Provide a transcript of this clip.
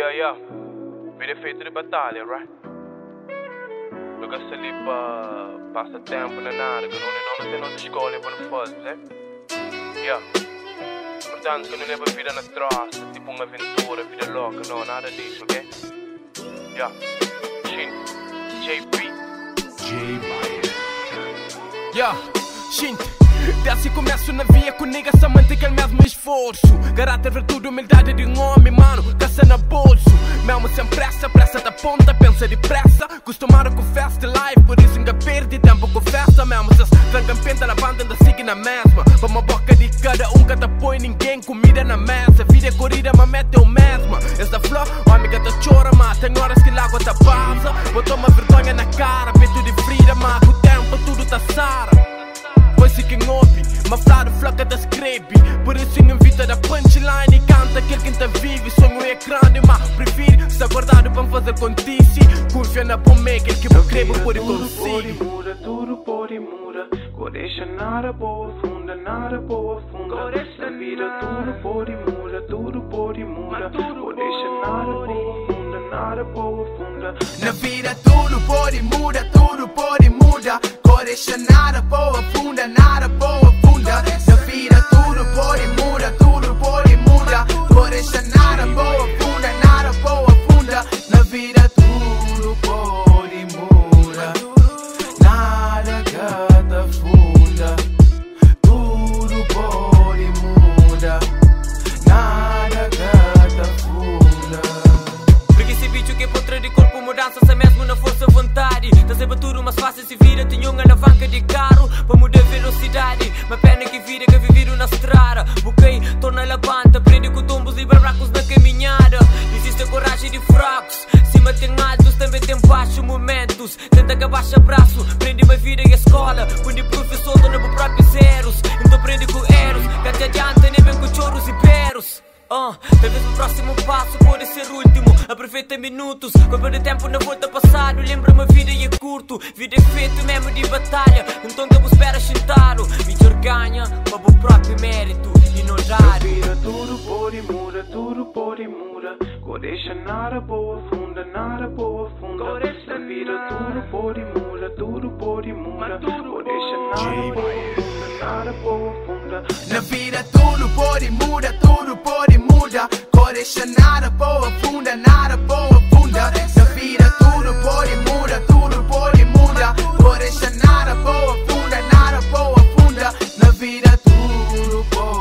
Yeah, yeah. Vida é feita de batalha, right? Nunca se ali para passar tempo na nada, que não é não nossa escolha para não fazer, né? Yeah. Portanto, que não leva a vida na traça, tipo uma aventura, vida louca, não, nada disso, ok? Yeah. Shin, JP. J Bayer. Yeah, gente. Desce e começo na via com nigga só mantém o mesmo esforço Caráter, virtude, humildade de um homem, mano Caça na bolso pensa depressa Acostumado com fast life, por isso ainda perde tempo com festa Mesmo se trancam penta na banda, ainda sigue na mesma. Pra uma boca de cada um, cada põe ninguém comida na mesa Vida é corrida, mas mete o mesmo que me crebo por e consigo muda, tudo pode muda Deixa nada boa funda, nada boa funda. Na vida tudo pode muda, tudo pode muda Deixa nada boa funda, nada boa funda. Na vida tudo pode muda, tudo pode muda Deixa nada boa funda, nada boa funda. Na vida mudança Se mesmo na força vontade. Tá sempre tudo mais fácil se vira Tinha uma alavanca de carro Para mudar velocidade. Mas pena que vira que viviram na estrada Buquei, torna a banda Prende com tombos e barracos na caminhada. Existe a coragem de fracos Cima tem altos, também tem baixos momentos. Tenta que abaixa braço Uh, talvez o próximo passo pode ser o último. Aproveita minutos Quando perder tempo na volta passado. Lembra-me a vida e é curto Vida é feito mesmo de batalha. Então que eu espera chintaro Melhor ganha para o próprio mérito E não Na raro vida tudo pode muda, tudo pode muda Deixa nada boa funda, nada boa funda. Na vida tudo pode muda, tudo pode muda Deixa nada boa funda, nada boa funda. Na vida tudo pode muda, tudo pode muda Vou deixar nada boa funda, nada boa funda. Na vida tudo pode